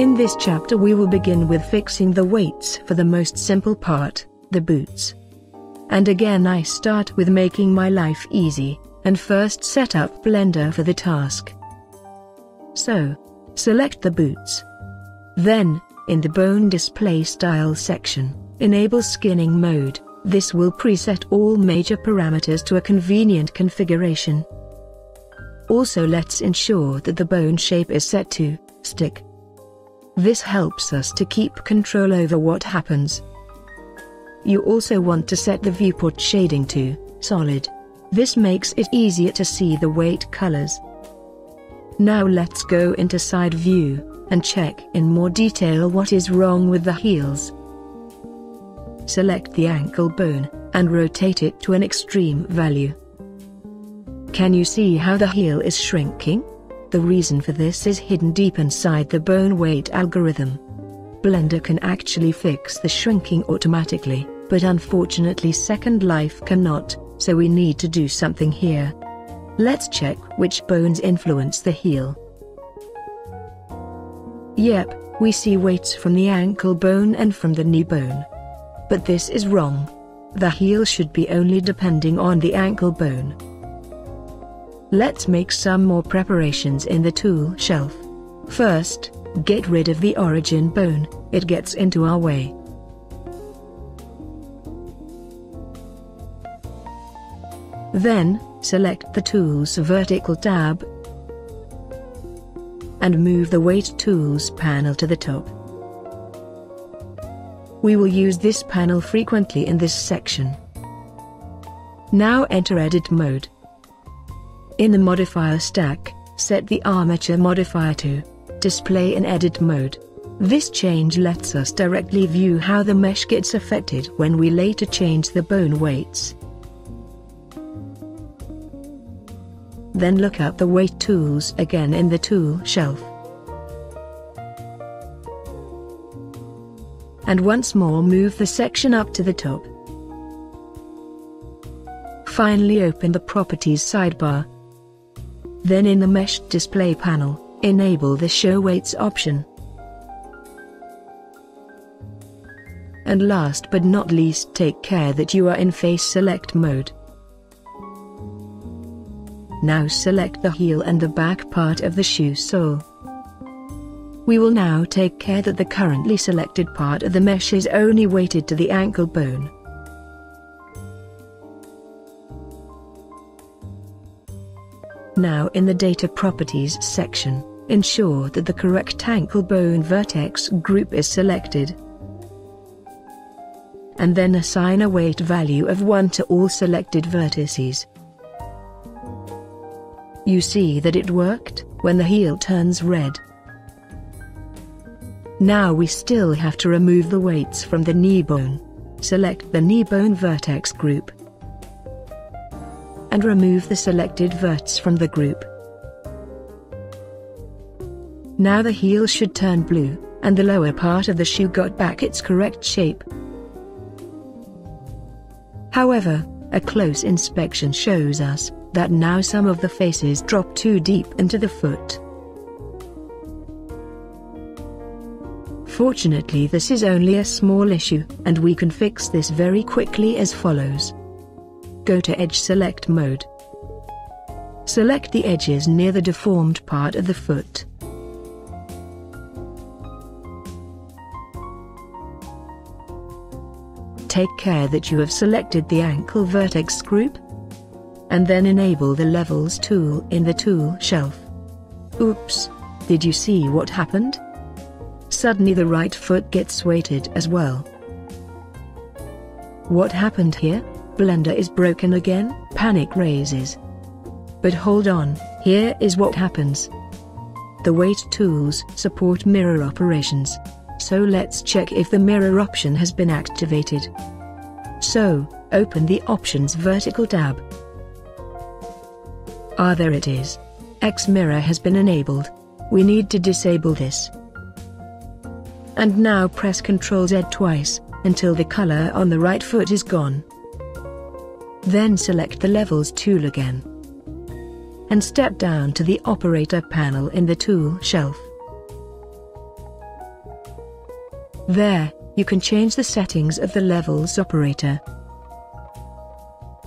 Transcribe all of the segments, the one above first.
In this chapter we will begin with fixing the weights for the most simple part, the boots. And again I start with making my life easy, and first set up Blender for the task. So, select the boots. Then, in the bone display style section, enable skinning mode, this will preset all major parameters to a convenient configuration. Also let's ensure that the bone shape is set to stick. This helps us to keep control over what happens. You also want to set the viewport shading to solid. This makes it easier to see the weight colors. Now let's go into side view and check in more detail what is wrong with the heels. Select the ankle bone and rotate it to an extreme value. Can you see how the heel is shrinking? The reason for this is hidden deep inside the bone weight algorithm. Blender can actually fix the shrinking automatically, but unfortunately Second Life cannot, so we need to do something here. Let's check which bones influence the heel. Yep, we see weights from the ankle bone and from the knee bone. But this is wrong. The heel should be only depending on the ankle bone. Let's make some more preparations in the tool shelf. First, get rid of the origin bone, it gets into our way. Then, select the Tools vertical tab and move the Weight Tools panel to the top. We will use this panel frequently in this section. Now enter Edit mode. In the modifier stack, set the armature modifier to display in edit mode. This change lets us directly view how the mesh gets affected when we later change the bone weights. Then look up the weight tools again in the tool shelf. And once more move the section up to the top. Finally open the Properties sidebar then in the Mesh Display panel, enable the Show Weights option. And last but not least take care that you are in Face Select mode. Now select the heel and the back part of the shoe sole. We will now take care that the currently selected part of the mesh is only weighted to the ankle bone. Now in the Data Properties section, ensure that the correct ankle bone vertex group is selected. And then assign a weight value of 1 to all selected vertices. You see that it worked when the heel turns red. Now we still have to remove the weights from the knee bone. Select the knee bone vertex group and remove the selected verts from the group. Now the heel should turn blue, and the lower part of the shoe got back its correct shape. However, a close inspection shows us that now some of the faces drop too deep into the foot. Fortunately this is only a small issue, and we can fix this very quickly as follows go to Edge Select mode. Select the edges near the deformed part of the foot. Take care that you have selected the ankle vertex group. And then enable the Levels tool in the tool shelf. Oops! Did you see what happened? Suddenly the right foot gets weighted as well. What happened here? Blender is broken again, panic raises. But hold on, here is what happens. The weight tools support mirror operations. So let's check if the mirror option has been activated. So, open the Options vertical tab. Ah there it is. X mirror has been enabled. We need to disable this. And now press Ctrl Z twice, until the color on the right foot is gone. Then select the Levels tool again. And step down to the Operator panel in the tool shelf. There, you can change the settings of the levels operator.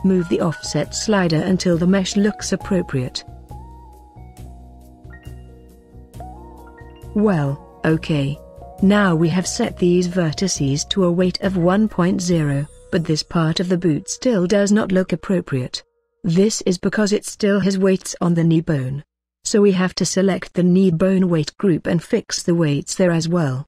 Move the offset slider until the mesh looks appropriate. Well, okay. Now we have set these vertices to a weight of 1.0, but this part of the boot still does not look appropriate. This is because it still has weights on the knee bone. So we have to select the knee bone weight group and fix the weights there as well.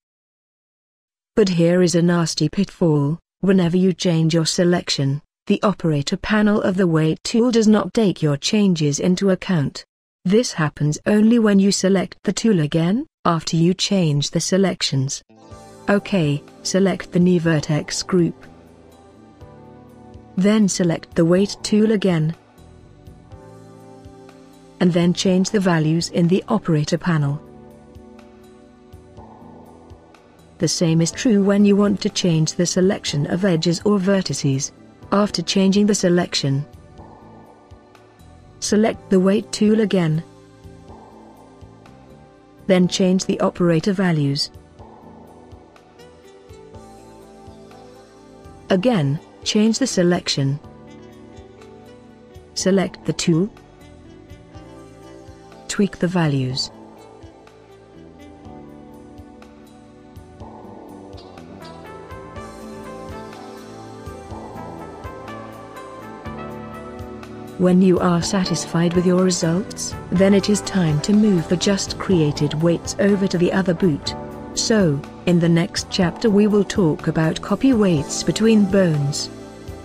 But here is a nasty pitfall, whenever you change your selection, the operator panel of the weight tool does not take your changes into account. This happens only when you select the tool again, after you change the selections. OK, select the knee vertex group. Then select the weight tool again. And then change the values in the operator panel. The same is true when you want to change the selection of edges or vertices. After changing the selection, select the weight tool again then change the operator values. Again, change the selection. Select the tool. Tweak the values. When you are satisfied with your results, then it is time to move the just created weights over to the other boot. So, in the next chapter we will talk about copy weights between bones.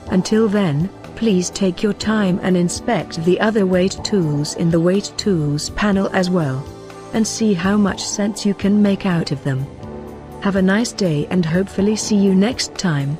Until then, please take your time and inspect the other weight tools in the weight tools panel as well. And see how much sense you can make out of them. Have a nice day and hopefully see you next time.